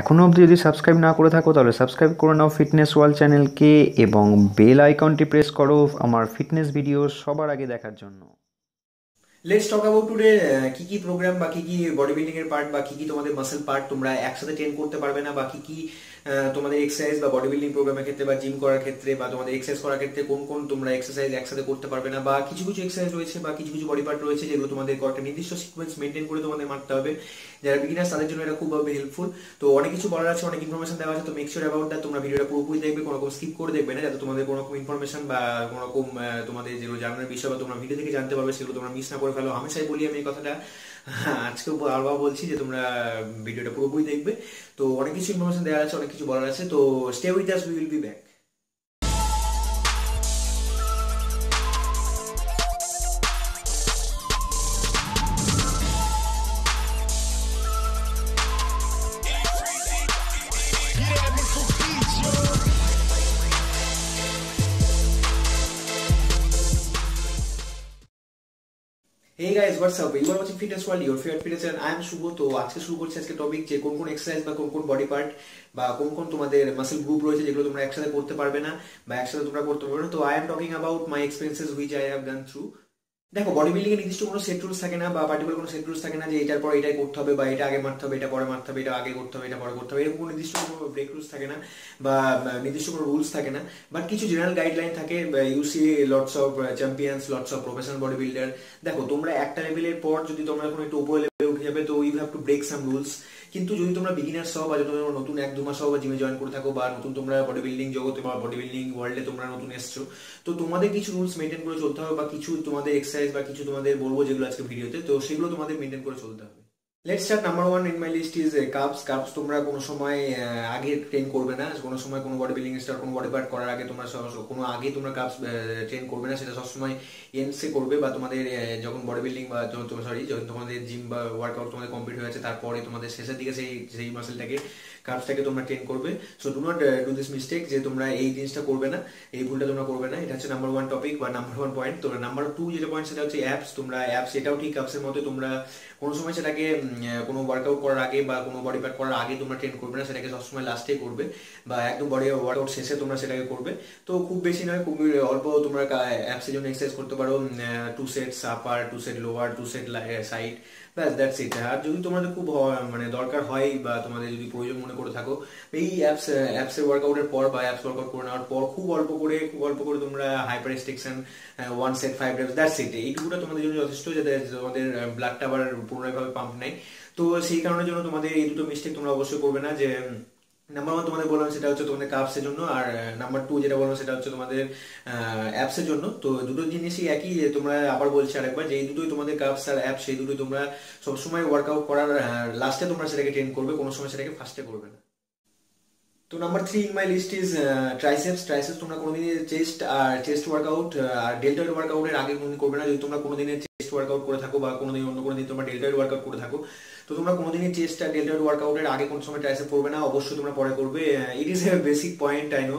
এখনও অবধি যদি সাবস্ক্রাইব না করে থাকো, তাহলে সাবস্ক্রাইব করে নাও ফিটনেস ওয়ার্ল্ড চ্যানেলকে এবং বেল আইকনটি প্রেস করো আমার ফিটনেস ভিডিও সবার আগে দেখার জন্য। লেটস টক অ্যাবাউট টুডে কি কি প্রোগ্রাম বা কি কি বডি বিল্ডিং এর পার্ট বা কি কি তোমাদের মাসেল পার্ট তোমরা একসাথে ট্রেন করতে পারবে না বা কি কি তোমাদের এক্সারসাইজ বা বডি বিল্ডিং প্রোগ্রামের ক্ষেত্রে বা জিম করার ক্ষেত্রে বা তোমাদের এক্সারসাইজ করার ক্ষেত্রে কোন কোন তোমরা এক্সারসাইজ একসাথে করতে পারবে না বা কিছু কিছু এক্সারসাইজ রয়েছে বা কিছু কিছু বডি পার্ট রয়েছে যেগুলো তোমাদের কয়েকটা নির্দিষ্ট সিকোয়েন্স মেনটেন করে তোমাদের মারতে হবে। যারা বিগিনার্স তাদের জন্য এটা খুবভাবে হেল্পফুল তো অনেক কিছু বলার আছে, অনেক ইনফরমেশন দেওয়া আছে, তো মেক শিওর অ্যাবাউট দ্যাট তোমরা ভিডিওটা পুরোপুরি দেখবে, কোনো রকম স্কিপ করে দেখবে না, যাতে তোমাদের কোনো রকম ইনফরমেশন বা কোনো রকম তোমাদের যেগুলো জানার বিষয় বা তোমরা ভিডিও থেকে জানতে পারবে, সেগুলো তোমরা মিস না করে ফেলো। হামেশাই বলি আমি এই কথাটা। আজকেও বারবার বলছি যে তোমরা ভিডিওটা পুরোপুরি দেখবে। তো অনেক কিছু ইনফরমেশন দেওয়া আছে, অনেক কিছু বলার আছে তো stay with us we will be back Guys, what's up? You are watching Fitness World, your favorite fitness and I am Shubho তো আজকে শুরু করছি আজকে টপিক যে কোন কোন এক্সারসাইজ বা কোন কোন বডি পার্ট বা কোন কোন তোমাদের মাসেল গ্রুপ রয়েছে যেগুলো তোমরা একসাথে করতে পারবে না বা একসাথে তোমরা করতে পারবে না। তো I am talking about my experiences which I have done through দেখো বডি বিল্ডিং এর নির্দিষ্ট কোনো সেট রুলস থাকে না বা পার্টিকুলার কোনো সেট রুলস থাকে না যে এটার পর এটাই করতে হবে বা এটা আগে মারতে হবে, এটা পরে মারতে হবে, এটা আগে করতে হবে, এটা পরে করতে হবে, এরকম কোনো নির্দিষ্ট কোনো ব্রেক রুলস থাকে না বা নির্দিষ্ট কোনো রুলস থাকে না। বাট কিছু জেনারেল গাইডলাইন থাকে you see lots of champions lots of professional body builder দেখো, তোমরা একটা লেভেলের পর যদি তোমরা কোনো একটু উপরে যাবে, তো you have to break some rules কিন্তু যদি তোমরা বিগিনার্স হও বা যদি তোমরা নতুন এক, দু মাস হও বা জিমে জয়েন করে থাকো বা নতুন তোমরা বডি বিল্ডিং জগতে বা বডি বিল্ডিং ওয়ার্ল্ডে তোমরা নতুন এসছো, তো তোমাদের কিছু রুলস মেনটেন করে চলতে হবে বা কিছু তোমাদের এক্সারসাইজ বা কিছু তোমাদের বলব যেগুলো আজকে ভিডিওতে তো সেগুলো তোমাদের মেনটেন করে চলতে হবে। Let's start number one in my list is calves calves তোমরা কোনো সময় আহ, আগে ট্রেন করবে না। কোনো সময় কোনো বডি বিল্ডিং স্টার কোনো বডি পার্ট করার আগে তোমরা কোনো আগে তোমরা কাপস ট্রেন করবে না। সেটা সবসময় এনসে করবে বা তোমাদের আহ, যখন বডি বিল্ডিং বা সরি যখন তোমাদের জিম বা ওয়ার্কআউট তোমাদের কমপ্লিট হয়ে আছে তারপরে তোমাদের শেষের দিকে সেই সেই মাসেলটাকে কাপসটাকে তোমরা ট্রেন করবে। So do not do this mistake যে তোমরা এই জিনিসটা করবে না এই ভুলটা তোমরা করবে না। এটা হচ্ছে নাম্বার ওয়ান টপিক বা নাম্বার ওয়ান পয়েন্ট তোমরা নাম্বার টু যেটা পয়েন্ট সেটা হচ্ছে অ্যাপস তোমরা অ্যাপস এটাও ঠিক অ্যাপসের মতো তোমরা কোনো সময় সেটাকে কোনো ওয়ার্কআউট করার আগে বা কোনো বডি পার্ট করার আগে তোমরা ট্রেন করবে না, সেটাকে সবসময় লাস্টে করবে বা একদম বডি ওয়ার্কআউট শেষে তোমরা সেটাকে করবে। তো খুব বেশি নয়, খুব অল্প তোমরা অ্যাপসের জন্য এক্সারসাইজ করতে পারো two set upper two set lower two set side ব্যাস দ্যাটস ইট আর যদি তোমাদের খুব মানে দরকার হয় বা তোমাদের যদি প্রয়োজন মনে করে থাকো, এই অ্যাপস অ্যাপসের ওয়ার্কআউটের পর বা অ্যাপস ওয়ার্কআউট করে নেওয়ার পর খুব অল্প করে, খুব অল্প করে তোমরা hyper restriction one set five reps that's it এইটুকুটা তোমাদের জন্য যথেষ্ট, যাতে তোমাদের ব্লাডটা আবার পুনরায়ভাবে পাম্প নেয়। তো সেই কারণের জন্য তোমাদের এই দুটো মিস্টেক তোমরা অবশ্যই করবে না যে নাম্বার ওয়ান তোমাদের বললাম সেটা হচ্ছে তোমাদের কাপসের জন্য, আর নাম্বার টু যেটা বললাম সেটা হচ্ছে তোমাদের অ্যাপসের জন্য। তো দুটো জিনিসই একই যে তোমরা আবার বলছি আরেকবার যে এই দুটোই তোমাদের কাপস আর অ্যাপ সেই দুটোই তোমরা সবসময় ওয়ার্কআউট করার লাস্টে তোমরা সেটাকে ট্রেন করবে, কোনো সময় সেটাকে ফার্স্টে করবে না। তো number three in my list is triceps triceps তোমরা কোনোদিন চেস্ট আর চেস্ট ওয়ার্কআউট আর ডেল্টয়েড ওয়ার্কআউটের আগে কোনোদিন করবে না, যদি তোমরা কোনোদিনের চেস্ট ওয়ার্কআউট করে থাকো বা কোনোদিন অন্য কোনো দিন তোমরা ডেল্টয়েড ওয়ার্কআউট করে থাকো। তো তোমরা কোনোদিনই চেস্ট আর ডেল্টয়েড ওয়ার্কআউটের আগে কোনো সময় ট্রাইসেপ করবে না, অবশ্যই তোমরা পরে করবে। It is a basic point I know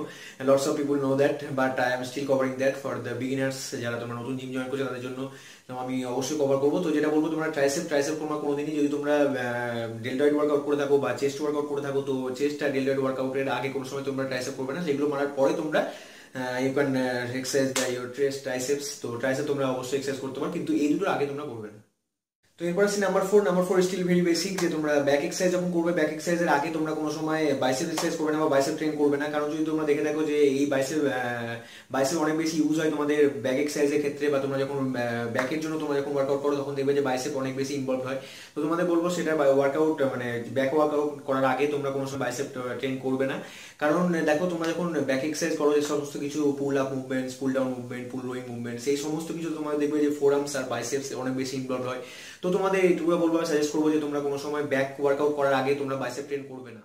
lots of people know that but I am still covering that for the beginners যারা তোমরা নতুন জিম জয়েন করছ, তাদের জন্য আমি অবশ্যই কভার করব। তো যেটা বলব, তোমরা ট্রাইসেপ ট্রাইসেপ তোমরা কোনোদিনই। যদি তোমরা ডেল্টয়েড ওয়ার্কআউট করে থাকো বা চেস্ট ওয়ার্কআউট করে থাকো, তো চেস্ট আর ডেল্টয়েড ওয়ার্কআউটের আগে কোনো সময় তোমরা ট্রাইসেপ করবে না। সেগুলো মারার পরে তোমরা you can exercise your trace triceps তো ট্রাইসেপ তোমরা অবশ্যই এক্সারসাইজ করতে পারো, কিন্তু এই দুটোর আগে তোমরা করবে না। তো এরপর আসছি number four number four still very basic যে তোমরা ব্যাক এক্সারসাইজ যখন করবে ব্যাক এক্সারসাইজের আগে তোমরা কোনো সময় বাইসেপ এক্সারসাইজ করবে না বা বাইসেপ ট্রেন করবে না। কারণ যদি তোমরা দেখে থাকো যে এই বাইসেপ বাইসেপ অনেক বেশি ইউজ হয় তোমাদের ব্যাক এক্সারসাইজের ক্ষেত্রে বা তোমরা যখন ব্যাকের জন্য তোমরা যখন ওয়ার্কআউট করো তখন দেখবে যে বাইসেপ অনেক বেশি ইনভলভ হয়। তো তোমাদের বলব সেটা ওয়ার্কআউট মানে ব্যাক ওয়ার্কআউট করার আগে তোমরা কোনো সময় বাইসেপ ট্রেন করবে না। কারণ দেখো তোমরা যখন ব্যাক এক্সারসাইজ করো যে সমস্ত কিছু pull up movements pull down movement pull rowing movement সেই সমস্ত কিছু তোমাদের দেখবে যে ফোরামস আর বাইসেপস অনেক বেশি ইনভলভ হয়। তো তোমাদের এইটুকু বলব সাজেস্ট করব যে তোমরা কোনো সময় ব্যাক ওয়ার্কআউট করার আগে তোমরা বাইসেপ ট্রেন করবে না।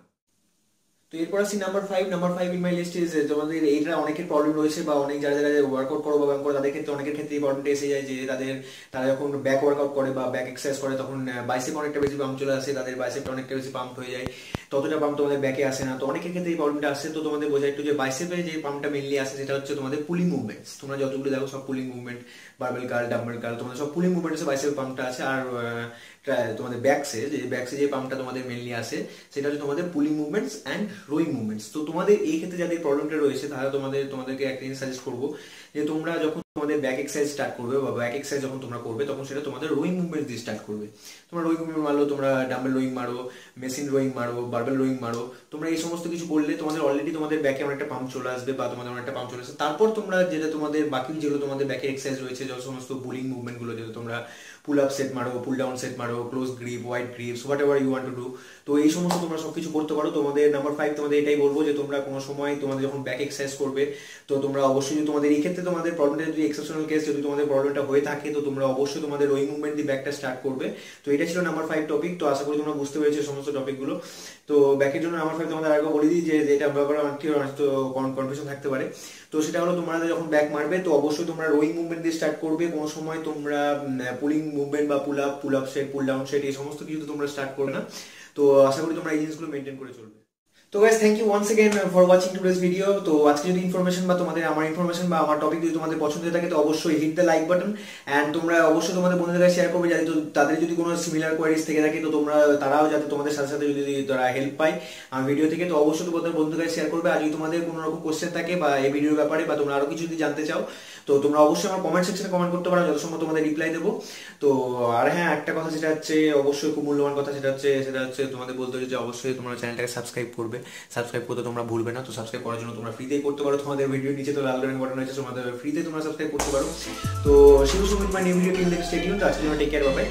তো এরপর আসছি number five number five in my list is তোমাদের এইটা অনেকের প্রবলেম রয়েছে বা অনেক যারা যারা ওয়ার্কআউট করো বা ব্যায়াম করো, তাদের ক্ষেত্রে অনেকের ক্ষেত্রে প্রবলেমটা এসে যায় যে তাদের, তারা যখন ব্যাক ওয়ার্কআউট করে বা ব্যাক এক্সারসাইজ করে, তখন বাইসেপ অনেকটা বেশি পাম্প চলে আসে, তাদের বাইসেপটা অনেকটা বেশি পাম্প হয়ে যায়। ততটা পাম্প তোমাদের ব্যাকে আসে না। তো অনেকের ক্ষেত্রে এই প্রবলেমটা আসে। তো তোমাদের বোঝা একটু যে বাইসেপে যে পাম্পটা মেনলি আসে, সেটা হচ্ছে তোমাদের পুলিং মুভমেন্টস তোমরা যতগুলো দেখো সব pulling movement barbell curl dumbbell curl তোমাদের সব পুলিং মুভমেন্টসে বাইসেপ পাম্পটা আছে। আর তোমাদের ব্যাকসে যে ব্যাকসে যে পাম্পটা তোমাদের মেনলি আসে, সেটা হচ্ছে তোমাদের pulling movements and rowing movements তো তোমাদের এই ক্ষেত্রে যাদের প্রবলেমটা রয়েছে তাহলে তোমাদের, তোমাদেরকে একটা জিনিস সাজেস্ট করব, যে তোমরা যখন তোমাদের ব্যাক এক্সারসাইজ স্টার্ট করবে বা ব্যাক এক্সারসাইজ যখন তোমরা করবে, তখন সেটা তোমাদের রোয়িং মুভমেন্ট দিয়ে স্টার্ট করবে। তোমরা রোয়িং মুভমেন্ট মারো তোমরা ডাম্বেল রোয়িং মারো মেশিন রোয়িং মারো বার্বেল রোয়িং মারো, তোমরা এই সমস্ত কিছু করলে তোমাদের অলরেডি তোমাদের ব্যাকে অনেকটা পাম্প চলে আসবে বা তোমাদের অনেকটা পাম্প চলে আসবে। তারপর তোমরা যেটা তোমাদের বাকি যেগুলো তোমাদের ব্যাকে এক্সারসাইজ রয়েছে যত সমস্ত বুলিং মুভমেন্টগুলো যেটা তোমরা পুল আপ সেট মারো পুল ডাউন সেট মারো close grip wide grips whatever you want to do তো এই সমস্ত তোমরা সব কিছু করতে পারো। তোমাদের নাম্বার ফাইভ তোমাদের এটাই বলব যে তোমরা কোনো সময় তোমাদের যখন ব্যাক এক্সারসাইজ করবে, তো তোমরা অবশ্যই যদি তোমাদের এই ক্ষেত্রে তোমাদের প্রবলেমটা যদি এক্সেপশনাল কেস যদি তোমাদের প্রবলেমটা হয়ে থাকে, তো তোমরা অবশ্যই তোমাদের ওই মুভমেন্ট দিয়ে ব্যাকটা স্টার্ট করবে। তো এটা ছিল নাম্বার ফাইভ টপিক তো আশা করি তোমরা বুঝতে পেরেছ সমস্ত টপিকগুলো তো ব্যাকের জন্য আমার ফাইভ তোমাদের আগে বলে দিই যে এটা ব্যাপারে অনেক তো কনফিউশন থাকতে পারে। তো সেটা হলো তোমরা যখন ব্যাক মারবে, তো অবশ্যই তোমরা রোয়িং মুভমেন্ট দিয়ে স্টার্ট করবে। কোনো সময় তোমরা পুলিং মুভমেন্ট বা pull up pull up set pull down set এই সমস্ত কিছু তোমরা স্টার্ট করবে না। তো আশা করি তোমরা এই জিনিসগুলো মেনটেন করে চলবে। তো guys thank you once again for watching today's video তো আজকে যদি ইনফরমেশন বা তোমাদের, আমার ইনফরমেশন বা আমার টপিক যদি তোমাদের পছন্দ হয়ে থাকে, তো অবশ্যই hit the like button and তোমরা অবশ্যই তোমাদের বন্ধুদের কাছে শেয়ার করবে যাতে তাদের যদি কোনো সিমিলার কোয়ারিজ থেকে থাকে, তো তোমরা, তারাও যাতে তোমাদের সাথে সাথে যদি তারা হেল্প পায় আমার ভিডিও থেকে, তো অবশ্যই তোমাদের বন্ধুদের কাছে শেয়ার করবে। আর যদি তোমাদের কোনো রকম কোশ্চেন থাকে বা এই ভিডিওর ব্যাপারে বা তোমরা আরও কিছু যদি জানতে চাও, তো তোমরা অবশ্যই আমার কমেন্ট সেকশনে কমেন্ট করতে পারো, যত সময় তোমাদের রিপ্লাই দেবো। তো আর হ্যাঁ একটা কথা সেটা হচ্ছে, অবশ্যই খুব মূল্যবান কথা সেটা হচ্ছে সেটা হচ্ছে তোমাদের বলতে হচ্ছে যে অবশ্যই তোমরা চ্যানেলটাকে সাবস্ক্রাইব করবে। সাবস্ক্রাইব করতে তোমরা ভুলবে না। তো সাবস্ক্রাইব করার জন্য তোমরা ফ্রিতেই করতে পারো। তোমাদের ভিডিও নিচে তো লাল রঙের বাটন আছে তোমাদের ফ্রিতে তোমরা সাবস্ক্রাইব করতে পারো। তো শিবু সুমিত মানে ভিডিও কিনলে স্টেডিয়াম তো আজকে টেক কেয়ার বাবাই